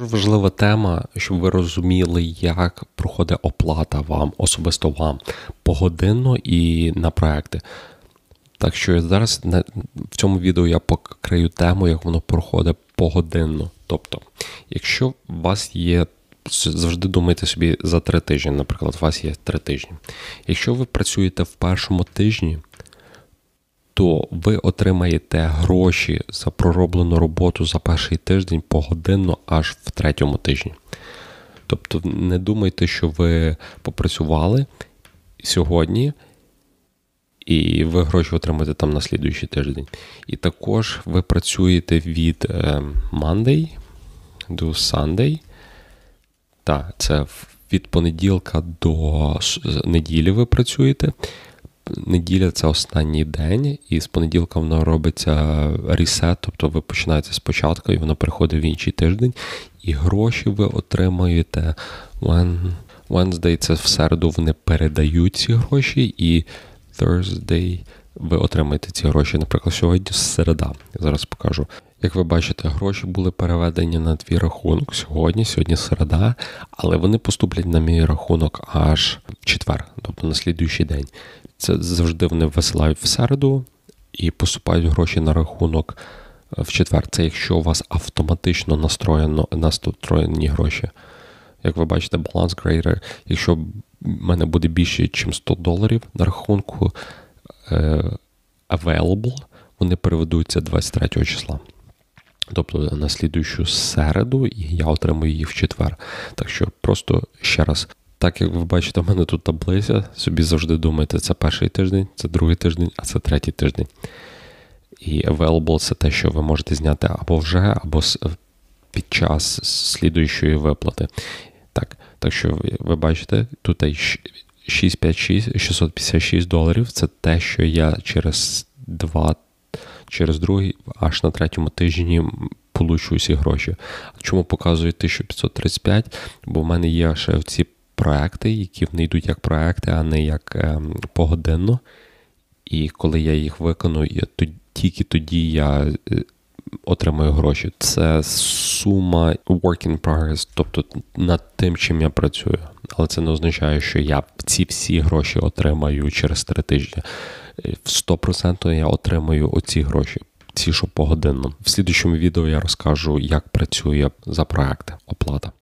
Важлива тема, щоб ви розуміли, як проходить оплата вам, особисто вам, погодинно і на проекти. Так що зараз в цьому відео я покрию тему, як воно проходить погодинно. Тобто, якщо у вас є, завжди думайте собі за три тижні, наприклад, у вас є три тижні. Якщо ви працюєте в першому тижні, то ви отримаєте гроші за пророблену роботу за перший тиждень погодинно аж в третьому тижні. Тобто не думайте, що ви попрацювали сьогодні, і ви гроші отримаєте там на слідуючий тиждень. І також ви працюєте від е, Monday до Sunday. Так, це від понеділка до неділі ви працюєте неділя це останній день, і з понеділка воно робиться ресет, тобто ви починаєте спочатку, і воно приходить в інший тиждень, і гроші ви отримуєте. Wednesday це в середу вони передають ці гроші, і Thursday ви отримаєте ці гроші. Наприклад, сьогодні середа. Я Зараз покажу. Як ви бачите, гроші були переведені на твій рахунок сьогодні, сьогодні середа, але вони поступлять на мій рахунок аж в четвер, тобто на слідуючий день. Це завжди вони висилають в середу і поступають гроші на рахунок е, в четвер. Це якщо у вас автоматично настроєно настроєні гроші. Як ви бачите, баланс грейдер, якщо в мене буде більше, ніж 100 доларів на рахунку available, вони переведуться 23 числа. Тобто на слідуючу середу, і я отримую їх в четвер. Так що просто ще раз так як ви бачите, в мене тут таблиця, собі завжди думаєте, це перший тиждень, це другий тиждень, а це третій тиждень. І available це те, що ви можете зняти або вже, або під час слідуючої виплати. Так так що ви бачите, тут 656, 656 доларів це те, що я через два, через другий, аж на третьому тижні получу ці гроші. Чому показує 1535? Бо в мене є ще ці проекти, які не йдуть як проекти, а не як е, погодинно. І коли я їх виконую, то тільки тоді я е, отримую гроші. Це сума work in progress, тобто над тим, чим я працюю. Але це не означає, що я ці всі гроші отримаю через три тижні. Е, в 100% я отримаю оці гроші. Ці, що погодинно. В слідчому відео я розкажу, як працює за проекти оплата.